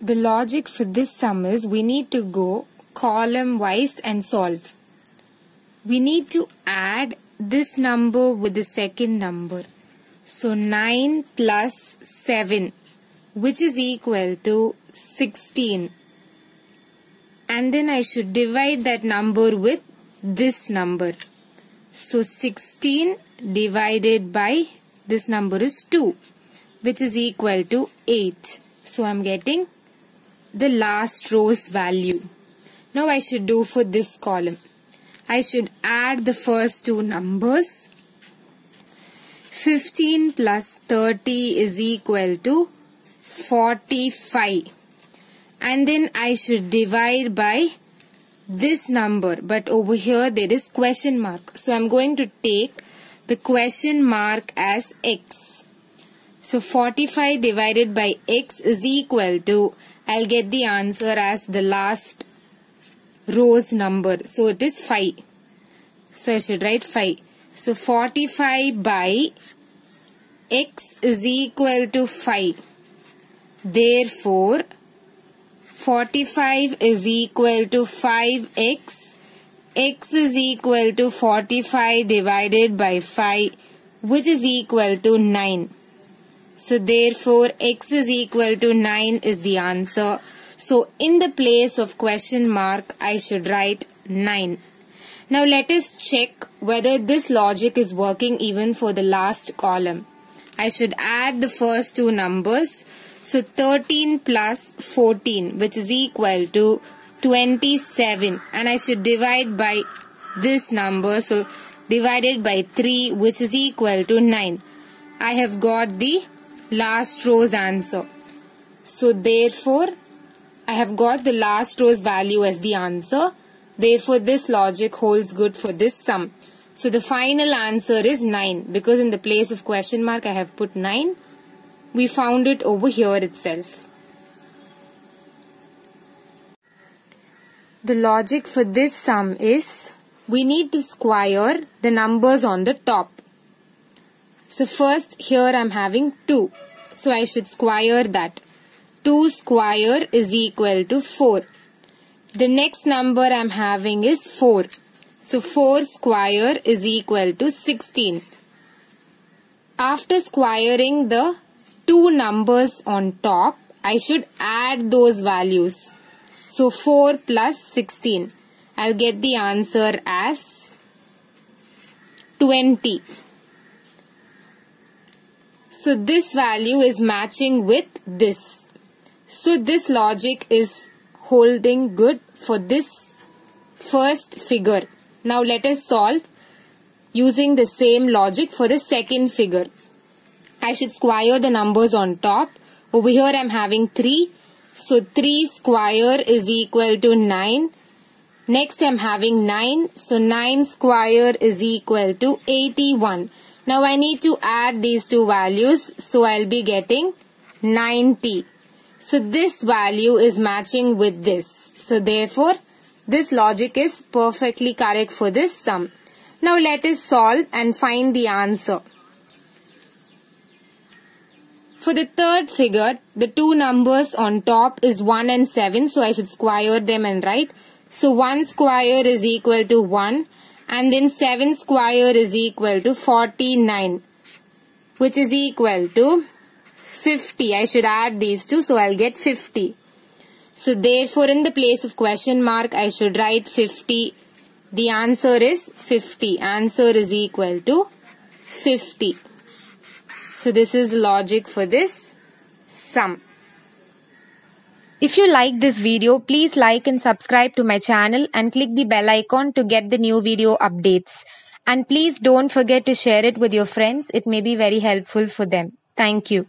the logic for this sum is we need to go column wise and solve. We need to add this number with the second number. So 9 plus 7 which is equal to 16 and then I should divide that number with this number. So 16 divided by this number is 2 which is equal to 8. So I'm getting the last row's value. Now I should do for this column. I should add the first two numbers. 15 plus 30 is equal to 45 and then I should divide by this number but over here there is question mark so I'm going to take the question mark as x so 45 divided by x is equal to I'll get the answer as the last row's number so it is 5 so I should write 5 so 45 by x is equal to 5 therefore 45 is equal to 5x. x is equal to 45 divided by 5 which is equal to 9. So therefore x is equal to 9 is the answer. So in the place of question mark I should write 9. Now let us check whether this logic is working even for the last column. I should add the first two numbers so 13 plus 14 which is equal to 27 and I should divide by this number so divided by 3 which is equal to 9. I have got the last row's answer. So therefore I have got the last row's value as the answer. Therefore this logic holds good for this sum. So the final answer is 9 because in the place of question mark I have put 9 we found it over here itself. The logic for this sum is we need to square the numbers on the top. So first here I'm having 2. So I should square that. 2 square is equal to 4. The next number I'm having is 4. So 4 square is equal to 16. After squaring the two numbers on top, I should add those values. So 4 plus 16. I'll get the answer as 20. So this value is matching with this. So this logic is holding good for this first figure. Now let us solve using the same logic for the second figure. I should square the numbers on top. Over here I'm having 3. So 3 square is equal to 9. Next I'm having 9. So 9 square is equal to 81. Now I need to add these two values. So I'll be getting 90. So this value is matching with this. So therefore this logic is perfectly correct for this sum. Now let us solve and find the answer. For the third figure, the two numbers on top is 1 and 7. So I should square them and write. So 1 square is equal to 1 and then 7 square is equal to 49 which is equal to 50. I should add these two so I'll get 50. So therefore in the place of question mark I should write 50. The answer is 50. Answer is equal to 50. So this is logic for this sum. If you like this video, please like and subscribe to my channel and click the bell icon to get the new video updates. And please don't forget to share it with your friends. It may be very helpful for them. Thank you.